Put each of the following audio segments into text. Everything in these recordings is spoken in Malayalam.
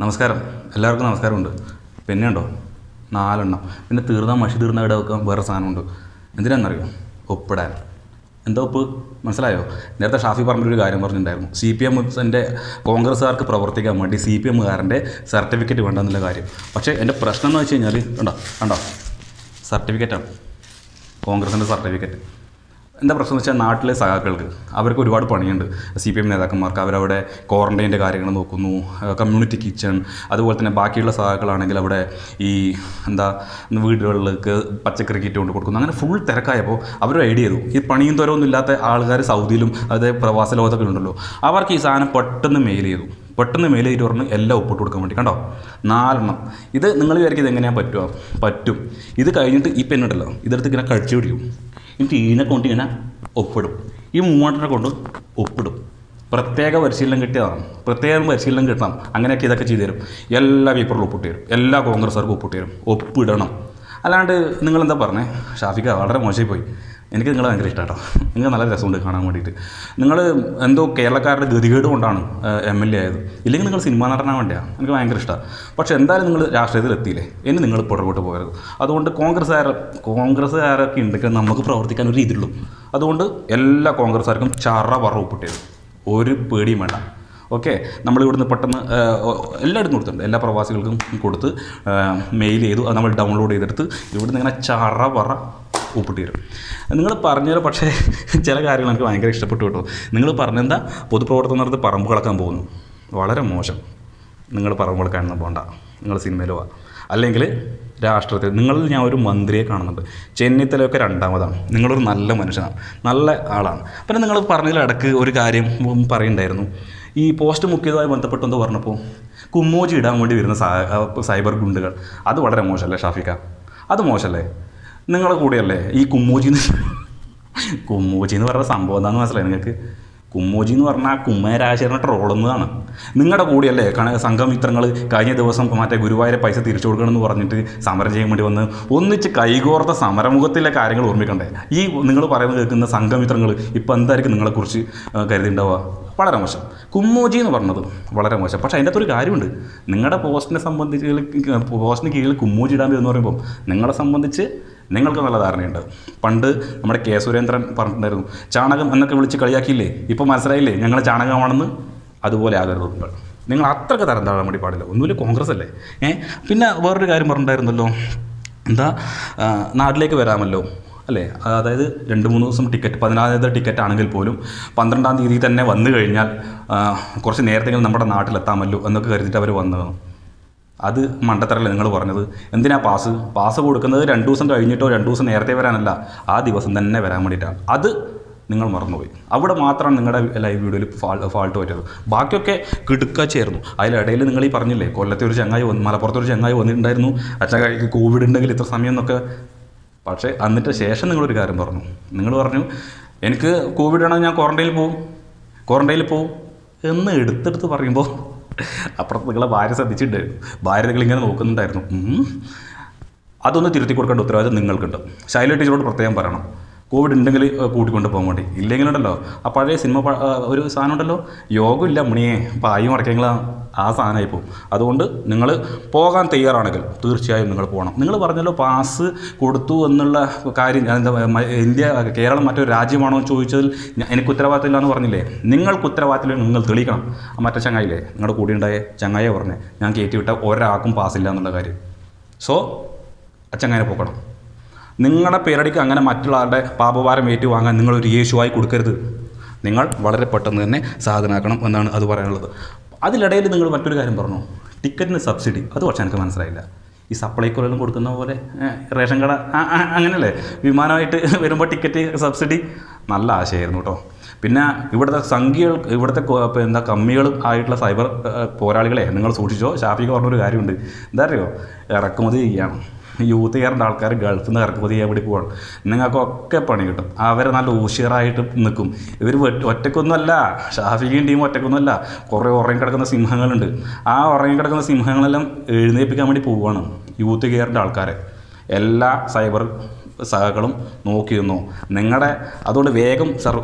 നമസ്കാരം. എല്ലാവർക്കും നമസ്കാരമുണ്ട്. പിന്നെ ഉണ്ടോ? നാലെണ്ണം. പിന്നെ തീർന്ന മഷി തീർന്ന ഇവിടെ വെക്കാൻ വേറെ സാധനമുണ്ട്. എന്തിനാണെന്നറിയോ ഒപ്പിടാൻ. എന്താ ഒപ്പ്? മനസ്സിലായോ? നേരത്തെ ഷാഫി പറഞ്ഞൊരു കാര്യം പറഞ്ഞിട്ടുണ്ടായിരുന്നു. സി പി എമ്മിന്റെ കോൺഗ്രസ്സുകാർക്ക് പ്രവർത്തിക്കാൻ വേണ്ടി സി പി എമ്മുകാരന്റെ സർട്ടിഫിക്കറ്റ് വേണ്ടെന്നുള്ള കാര്യം. പക്ഷേ എന്റെ പ്രശ്നം എന്ന് വെച്ച് കഴിഞ്ഞാൽ ഉണ്ടോ ഉണ്ടോ സർട്ടിഫിക്കറ്റാണ്. കോൺഗ്രസിന്റെ സർട്ടിഫിക്കറ്റ്. എന്താ പ്രശ്നം എന്ന് വെച്ചാൽ നാട്ടിലെ സഹാക്കൾക്ക് അവർക്ക് ഒരുപാട് പണിയുണ്ട്. സി പി എം നേതാക്കന്മാർക്ക് അവരവിടെ ക്വാറന്റൈന്റെ കാര്യങ്ങൾ നോക്കുന്നു കമ്മ്യൂണിറ്റി കിച്ചൺ അതുപോലെ തന്നെ ബാക്കിയുള്ള സഹാക്കളാണെങ്കിൽ അവിടെ ഈ എന്താ വീടുകളിലേക്ക് പച്ചക്കറി കിറ്റ് കൊണ്ട് കൊടുക്കുന്നു. അങ്ങനെ ഫുൾ തിരക്കായപ്പോൾ അവർ ഐഡിയ ചെയ്തു. ഈ പണിയും തരവൊന്നും ഇല്ലാത്ത ആൾക്കാർ സൗദിയിലും അതായത് പ്രവാസ ലോകത്തൊക്കെ അവർക്ക് ഈ സാധനം പെട്ടെന്ന് മെയിൽ ചെയ്തു. പെട്ടെന്ന് മെയിൽ ചെയ്തിട്ട് പറഞ്ഞ് എല്ലാം ഒപ്പിട്ട് കൊടുക്കാൻ വേണ്ടി. കണ്ടോ? നാലെണ്ണം. ഇത് നിങ്ങൾ വിചാരിക്കും ഇത് എങ്ങനെയാണ് പറ്റുക? പറ്റും. ഇത് കഴിഞ്ഞിട്ട് ഈ പെണ്ണുണ്ടല്ലോ ഇതെടുത്ത് ഇങ്ങനെ കഴിച്ചു പിടിക്കും. എന്നിട്ട് ഇതിനെ കൊണ്ട് ഇങ്ങനെ ഒപ്പിടും. ഈ മൂവാട്ടിനെ കൊണ്ട് ഒപ്പിടും. പ്രത്യേക പരിശീലനം കിട്ടിയതാണ്. പ്രത്യേകം പരിശീലനം കിട്ടണം. അങ്ങനെയൊക്കെ ഇതൊക്കെ ചെയ്തു തരും എല്ലാ പേപ്പറിലും ഒപ്പിട്ട് തരും എല്ലാ കോൺഗ്രസ്സുകാർക്കും ഒപ്പിട്ട് തരും ഒപ്പിടണം. അല്ലാണ്ട് നിങ്ങളെന്താ പറഞ്ഞേ? ഷാഫിക്ക വളരെ മോശമായി പോയി എനിക്ക് നിങ്ങളെ ഭയങ്കര ഇഷ്ടമാട്ടോ നിങ്ങൾ നല്ല രസമുണ്ട് കാണാൻ വേണ്ടിയിട്ട്. നിങ്ങൾ എന്തോ കേരളക്കാരുടെ ഗതികേട് കൊണ്ടാണ് എം എൽ എ ആയത്. ഇല്ലെങ്കിൽ നിങ്ങൾ സിനിമ നടനാൻ വേണ്ടിയാണ് എനിക്ക് ഭയങ്കര ഇഷ്ടമാണ് പക്ഷേ എന്തായാലും നിങ്ങൾ രാഷ്ട്രീയത്തിൽ എത്തിയില്ലേ? ഇനി നിങ്ങൾ പുറകോട്ട് പോകരുത്. അതുകൊണ്ട് കോൺഗ്രസ്സുകാർ കോൺഗ്രസ്സുകാരൊക്കെ ഉണ്ടെങ്കിൽ നമുക്ക് പ്രവർത്തിക്കാൻ ഒരു രീതിയുള്ളൂ. അതുകൊണ്ട് എല്ലാ കോൺഗ്രസ്സുകാർക്കും ചറ പറ ഒപ്പിട്ടത് ഒരു പേടിയും വേണ്ട. ഓക്കെ നമ്മൾ ഇവിടുന്ന് പെട്ടെന്ന് എല്ലായിടത്തും കൊടുത്തിട്ടുണ്ട്. എല്ലാ പ്രവാസികൾക്കും കൊടുത്ത് മെയിൽ ചെയ്തു അത് നമ്മൾ ഡൗൺലോഡ് ചെയ്തെടുത്ത് ഇവിടുന്ന് ഇങ്ങനെ ചറ പറ ഒപ്പിട്ട് തരും. നിങ്ങൾ പറഞ്ഞത് പക്ഷേ ചില കാര്യങ്ങൾ എനിക്ക് ഭയങ്കര ഇഷ്ടപ്പെട്ടു കേട്ടോ. നിങ്ങൾ പറഞ്ഞെന്താ? പൊതുപ്രവർത്തനം നടത്തി പറമ്പ് കളക്കാൻ പോകുന്നു. വളരെ മോശം. നിങ്ങൾ പറമ്പ് കളക്കാനൊന്നും പോകണ്ട നിങ്ങൾ സിനിമയിൽ പോവാ അല്ലെങ്കിൽ രാഷ്ട്രത്തിൽ നിങ്ങളിൽ ഞാൻ ഒരു മന്ത്രിയെ കാണുന്നുണ്ട് ചെന്നിത്തലയൊക്കെ രണ്ടാമതാണ്. നിങ്ങളൊരു നല്ല മനുഷ്യനാണ്. നല്ല ആളാണ്. പിന്നെ നിങ്ങൾ പറഞ്ഞതിലടക്ക് ഒരു കാര്യം പറയുന്നുണ്ടായിരുന്നു. ഈ പോസ്റ്റ് മുക്കിയതുമായി ബന്ധപ്പെട്ട് എന്തോ പറഞ്ഞപ്പോൾ കുമ്മോജി ഇടാൻ വേണ്ടി വരുന്ന സൈബർ ഗുണ്ടുകൾ. അത് വളരെ മോശമല്ലേ ഷാഫിക്ക? അത് മോശമല്ലേ? നിങ്ങളെ കൂടെയല്ലേ ഈ കുമ്മോജി കുമ്മോജി എന്ന് പറഞ്ഞ സംഭവം എന്താണെന്ന് മനസ്സിലായി നിങ്ങൾക്ക്? കുമ്മോജി എന്ന് പറഞ്ഞാൽ കുമ്മേരാശേരനെ ട്രോളുന്നതാണ്. നിങ്ങളുടെ കൂടെയല്ലേ കണ സംഘമിത്രങ്ങൾ കഴിഞ്ഞ ദിവസം മറ്റേ ഗുരുവായൂരെ പൈസ തിരിച്ചു കൊടുക്കണമെന്ന് പറഞ്ഞിട്ട് സമരം ചെയ്യാൻ വേണ്ടി വന്ന് ഒന്നിച്ച് കൈകോർത്ത സമരമുഖത്തിലെ കാര്യങ്ങൾ ഓർമ്മിക്കണ്ടേ? ഈ നിങ്ങൾ പറയുന്നത് കേൾക്കുന്ന സംഘമിത്രങ്ങൾ ഇപ്പോൾ എന്തായിരിക്കും നിങ്ങളെക്കുറിച്ച് കരുതി കരുതിണ്ടാവുക? വളരെ മോശം. കുമ്മോജി എന്ന് പറഞ്ഞത് വളരെ മോശം. പക്ഷേ അതിന്റെ അകത്തൊരു കാര്യമുണ്ട്. നിങ്ങളുടെ പോസ്റ്റിനെ സംബന്ധിച്ച് പോസ്റ്റിന് കീഴിൽ കുമ്മോജി ഇടാൻ എന്ന് പറയുമ്പോൾ നിങ്ങളെ സംബന്ധിച്ച് നിങ്ങൾക്ക് നല്ല ധാരണയുണ്ട്. പണ്ട് നമ്മുടെ കെ സുരേന്ദ്രൻ പറഞ്ഞിട്ടുണ്ടായിരുന്നു ചാണകം എന്നൊക്കെ വിളിച്ച് കളിയാക്കിയില്ലേ? ഇപ്പോൾ മനസ്സിലായില്ലേ? ഞങ്ങൾ ചാണകമാണെന്ന്? അതുപോലെ ആകരുത് നിങ്ങൾ നിങ്ങൾ അത്രയ്ക്ക് തരം താഴാൻ വേണ്ടി പാടില്ല ഒന്നുമില്ല കോൺഗ്രസ് അല്ലേ? ഏ? പിന്നെ വേറൊരു കാര്യം പറഞ്ഞിട്ടുണ്ടായിരുന്നല്ലോ. എന്താ നാട്ടിലേക്ക് വരാമല്ലോ അല്ലേ? അതായത് രണ്ട് മൂന്ന് ദിവസം ടിക്കറ്റ് പതിനാലാമത്തെ ടിക്കറ്റ് ആണെങ്കിൽ പോലും പന്ത്രണ്ടാം തീയതി തന്നെ വന്നു കഴിഞ്ഞാൽ കുറച്ച് നേരത്തെങ്കിലും നമ്മുടെ നാട്ടിലെത്താമല്ലോ എന്നൊക്കെ കരുതിയിട്ട് അവർ വന്നതാണ്. അത് മണ്ടത്തരല്ല നിങ്ങൾ പറഞ്ഞത്? എന്തിനാ പാസ്? പാസ് കൊടുക്കുന്നത് രണ്ട് ദിവസം കഴിഞ്ഞിട്ടോ രണ്ട് ദിവസം നേരത്തെ വരാനല്ല ആ ദിവസം തന്നെ വരാൻ വേണ്ടിയിട്ടാണ് അത് നിങ്ങൾ മറന്നുപോയി. അവിടെ മാത്രമാണ് നിങ്ങളുടെ ലൈവ് വീഡിയോയിൽ ഫാൾ ഫാൾട്ട് പറ്റിയത്. ബാക്കിയൊക്കെ കിടുക്കാച്ചായിരുന്നു അതിലിടയിൽ നിങ്ങൾ ഈ പറഞ്ഞില്ലേ കൊല്ലത്തെ ഒരു ചങ്ങായി വന്ന് മലപ്പുറത്തെ ഒരു ചങ്ങായി വന്നിട്ടുണ്ടായിരുന്നു. അച്ഛൻ കോവിഡ് ഉണ്ടെങ്കിൽ ഇത്ര സമയം എന്നൊക്കെ. പക്ഷേ എന്നിട്ട് ശേഷം നിങ്ങളൊരു കാര്യം പറഞ്ഞു. നിങ്ങൾ പറഞ്ഞു എനിക്ക് കോവിഡ് ആണെങ്കിൽ ഞാൻ ക്വാറന്റൈനിൽ പോവും. ക്വാറന്റൈനിൽ പോവും. എന്ന് എടുത്തെടുത്ത് പറയുമ്പോൾ അപ്പുറത്ത് നിങ്ങളെ ഭാര്യ ശ്രദ്ധിച്ചിട്ടുണ്ടായിരുന്നു ഭാര്യ നിങ്ങൾ ഇങ്ങനെ നോക്കുന്നുണ്ടായിരുന്നു. അതൊന്ന് തിരുത്തി കൊടുക്കേണ്ട ഉത്തരവാദിത്വം നിങ്ങൾക്കുണ്ട്. ശൈല ടീച്ചറോട് പ്രത്യേകം പറയണം. കോവിഡ് ഉണ്ടെങ്കിൽ കൂട്ടിക്കൊണ്ട് പോകാൻ വേണ്ടി. ഇല്ലെങ്കിലുണ്ടല്ലോ. ആ പഴയ സിനിമ ഒരു സാധനം ഉണ്ടല്ലോ. യോഗമില്ല മണിയെ പായും മടക്കെങ്കിൽ ആ സാധനമായി പോകും. അതുകൊണ്ട് നിങ്ങൾ പോകാൻ തയ്യാറാണെങ്കിൽ തീർച്ചയായും നിങ്ങൾ പോകണം. നിങ്ങൾ പറഞ്ഞല്ലോ പാസ് കൊടുത്തു എന്നുള്ള കാര്യം ഇന്ത്യ കേരളം മറ്റൊരു രാജ്യമാണോ എന്ന് ചോദിച്ചതിൽ എനിക്ക് ഉത്തരവാദിത്തമില്ല എന്ന് പറഞ്ഞില്ലേ? നിങ്ങൾക്ക് ഉത്തരവാദിത്തമില്ല നിങ്ങൾ തെളിയിക്കണം. ആ മറ്റേ ചങ്ങായില്ലേ നിങ്ങളുടെ കൂടെ ഉണ്ടായ ചങ്ങായെ പറഞ്ഞേ. ഞാൻ കയറ്റി വിട്ട ഒരാൾക്കും ഇല്ല എന്നുള്ള കാര്യം. സോ അച്ചങ്ങനെ പോക്കണം. നിങ്ങളുടെ പേരടിക്ക് അങ്ങനെ മറ്റുള്ളവരുടെ പാപഭാരം ഏറ്റുവാങ്ങാൻ നിങ്ങളൊരു യേശുവായി കൊടുക്കരുത്. നിങ്ങൾ വളരെ പെട്ടെന്ന് തന്നെ സാധനമാക്കണം എന്നാണ് അത് പറയാനുള്ളത്. അതിലിടയിൽ നിങ്ങൾ മറ്റൊരു കാര്യം പറഞ്ഞു. ടിക്കറ്റിന് സബ്സിഡി. അത് പക്ഷേ എനിക്ക് മനസ്സിലായില്ല. ഈ സപ്ലൈക്കോലെല്ലാം കൊടുക്കുന്ന പോലെ റേഷൻ കട അങ്ങനെയല്ലേ വിമാനമായിട്ട് വരുമ്പോൾ ടിക്കറ്റ് സബ്സിഡി? നല്ല ആശയമായിരുന്നു കേട്ടോ. പിന്നെ ഇവിടുത്തെ സംഖ്യകൾ ഇവിടുത്തെ എന്താ കമ്മികളും ആയിട്ടുള്ള സൈബർ പോരാളികളെ നിങ്ങൾ സൂക്ഷിച്ചോ? ഷാഫിക്ക് പറഞ്ഞൊരു കാര്യമുണ്ട്. എന്താ അറിയോ? ഇറക്കുമതി ചെയ്യണം യൂത്ത് കയറേണ്ട ആൾക്കാർ ഗൾഫിൽ നിന്ന് ഇറക്കുമതി ചെയ്യാൻ പോകണം നിങ്ങൾക്കൊക്കെ പണി കിട്ടും. അവർ നല്ല ഊഷിയറായിട്ട് നിൽക്കും ഇവർ ഒറ്റക്കൊന്നുമല്ല ഷാഫിക്കും ടീം ഒറ്റക്കൊന്നുമല്ല. കുറേ ഉറങ്ങി കിടക്കുന്ന സിംഹങ്ങളുണ്ട്. ആ ഉറങ്ങി കിടക്കുന്ന സിംഹങ്ങളെല്ലാം എഴുന്നേൽപ്പിക്കാൻ വേണ്ടി പോവുകയാണ് യൂത്ത് കെയറിന്റെ ആൾക്കാരെ. എല്ലാ സൈബർ സഹകളും നോക്കിയിരുന്നു നിങ്ങളുടെ അതുകൊണ്ട് വേഗം സർ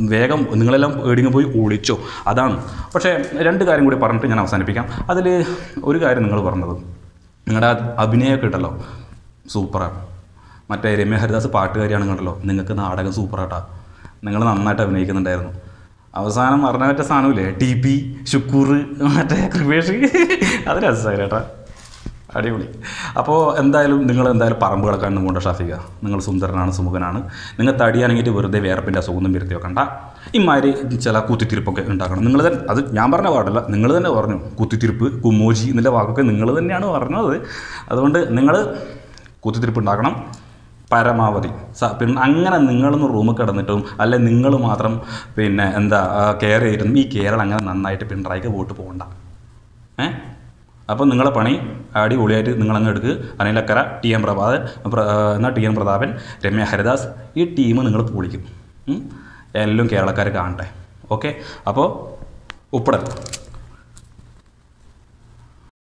വേഗം നിങ്ങളെല്ലാം എവിടെയെങ്കിലും പോയി ഒളിച്ചോ. അതാണ്. പക്ഷേ രണ്ട് കാര്യം കൂടി പറഞ്ഞിട്ട് ഞാൻ അവസാനിപ്പിക്കാം. അതിൽ ഒരു കാര്യം നിങ്ങൾ പറഞ്ഞത്. നിങ്ങളുടെ അഭിനയമൊക്കെ ഉണ്ടല്ലോ സൂപ്പറാണ് മറ്റേ രമ്യ ഹരിദാസ് പാട്ടുകാരിയാണ് കണ്ടല്ലോ. നിങ്ങൾക്ക് നാടകം സൂപ്പറാട്ടാ. നിങ്ങൾ നന്നായിട്ട് അഭിനയിക്കുന്നുണ്ടായിരുന്നു. അവസാനം പറഞ്ഞ മറ്റേ സാധനമില്ലേ? ടി പി ശുക്കൂർ മറ്റേ കൃപേഷ്. അത് രസമായി കേട്ടാ അടിപൊളി. അപ്പോൾ എന്തായാലും നിങ്ങൾ എന്തായാലും പറമ്പ് കിടക്കാൻ കൊണ്ട് ഷാഫിക നിങ്ങൾ സുന്ദരനാണ് സുമുഖനാണ്. നിങ്ങൾ തടിയാണെങ്കിൽ വെറുതെ വേർപ്പിന്റെ അസുഖമൊന്നും വരുത്തി വെക്കണ്ട ഇമാതിരി ചില കുത്തിത്തിരിപ്പൊക്കെ ഉണ്ടാക്കണം. നിങ്ങൾ തന്നെ അത് ഞാൻ പറഞ്ഞ പാടില്ല നിങ്ങൾ തന്നെ പറഞ്ഞു. കുത്തിത്തിരിപ്പ് കുമ്മോജി എന്നുള്ള വാക്കൊക്കെ നിങ്ങൾ തന്നെയാണ് പറഞ്ഞത്. അതുകൊണ്ട് നിങ്ങൾ കുത്തിത്തിരിപ്പ് ഉണ്ടാക്കണം. പരമാവധി. പിന്നെ അങ്ങനെ നിങ്ങളൊന്ന് റൂമിൽ കിടന്നിട്ടും അല്ലെ നിങ്ങൾ മാത്രം പിന്നെ എന്താ കെയർ ചെയ്തിട്ടും ഈ കേരളം അങ്ങനെ നന്നായിട്ട് പിണറായിക്ക് വോട്ട് പോകണ്ട. ഏ? അപ്പോൾ നിങ്ങളെ പണി അടിപൊളിയായിട്ട് നിങ്ങളങ്ങ് എടുക്കുക അനിലക്കര ടി എം പ്രഭാതൻ പ്ര- എന്നാൽ ടി എം പ്രതാപൻ രമ്യ ഹരിദാസ് ഈ ടീം നിങ്ങൾ പൊളിക്കും. എല്ലാം കേരളക്കാർ കാണട്ടെ. ഓക്കെ അപ്പോൾ ഉപ്പടൽ